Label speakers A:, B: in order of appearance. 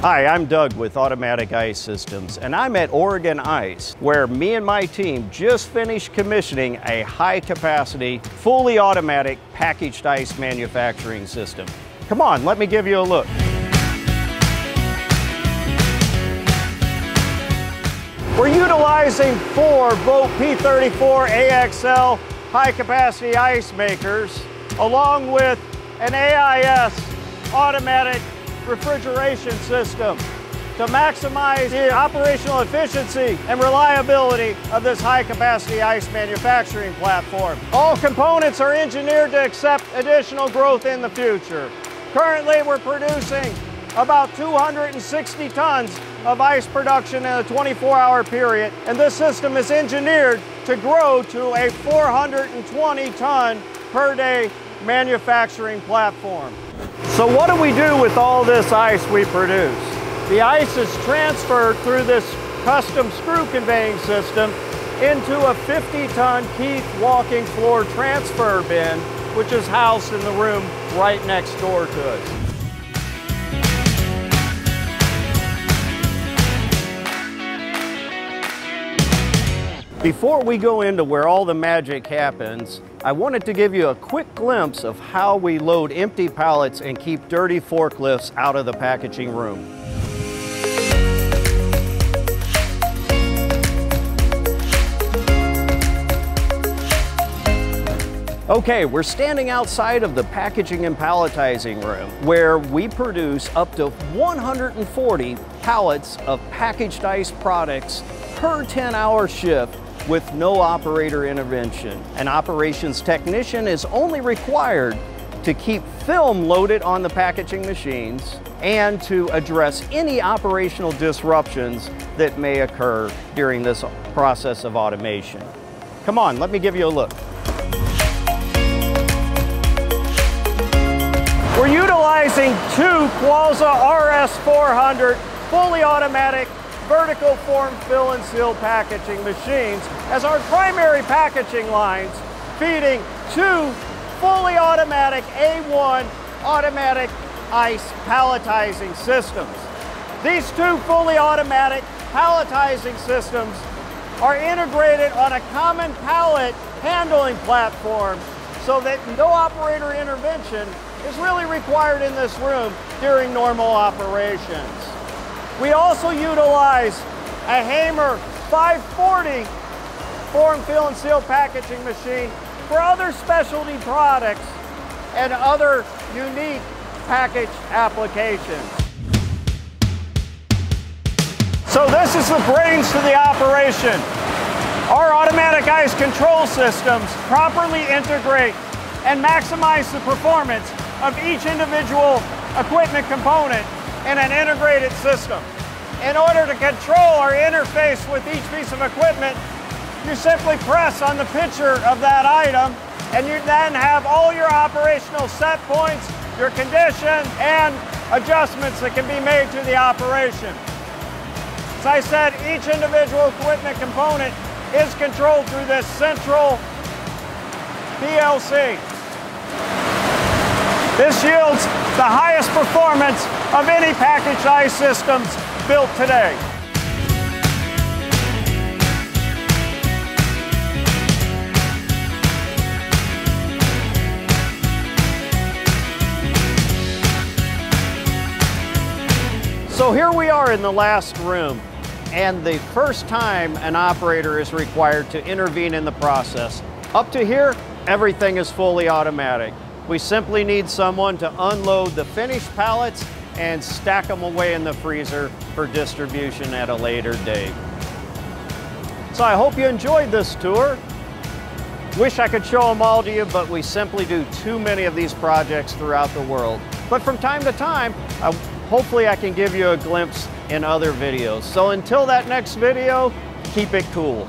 A: Hi, I'm Doug with Automatic Ice Systems, and I'm at Oregon Ice, where me and my team just finished commissioning a high capacity, fully automatic packaged ice manufacturing system. Come on, let me give you a look. We're utilizing four Vogt P34 AXL high capacity ice makers, along with an AIS automatic refrigeration system to maximize the operational efficiency and reliability of this high capacity ice manufacturing platform. All components are engineered to accept additional growth in the future. Currently, we're producing about 260 tons of ice production in a 24-hour period, and this system is engineered to grow to a 420 ton per day manufacturing platform. So what do we do with all this ice we produce? The ice is transferred through this custom screw conveying system into a 50-ton Keith walking floor transfer bin, which is housed in the room right next door to us. Before we go into where all the magic happens, I wanted to give you a quick glimpse of how we load empty pallets and keep dirty forklifts out of the packaging room. Okay, we're standing outside of the packaging and palletizing room where we produce up to 140 pallets of packaged ice products per 10 hour shift with no operator intervention. An operations technician is only required to keep film loaded on the packaging machines and to address any operational disruptions that may occur during this process of automation. Come on, let me give you a look. We're utilizing two Qualza RS400 fully automatic vertical form fill and seal packaging machines as our primary packaging lines feeding two fully automatic A1 automatic ice palletizing systems. These two fully automatic palletizing systems are integrated on a common pallet handling platform so that no operator intervention is really required in this room during normal operations. We also utilize a Hamer 540 form, fill, and seal packaging machine for other specialty products and other unique package applications. So this is the brains to the operation. Our automatic ice control systems properly integrate and maximize the performance of each individual equipment component in an integrated system. In order to control or interface with each piece of equipment, you simply press on the picture of that item and you then have all your operational set points, your condition, and adjustments that can be made to the operation. As I said, each individual equipment component is controlled through this central PLC. This yields the highest performance of any packaged ice systems built today. So here we are in the last room and the first time an operator is required to intervene in the process. Up to here, everything is fully automatic. We simply need someone to unload the finished pallets and stack them away in the freezer for distribution at a later date. So I hope you enjoyed this tour. Wish I could show them all to you, but we simply do too many of these projects throughout the world. But from time to time, I, hopefully I can give you a glimpse in other videos. So until that next video, keep it cool.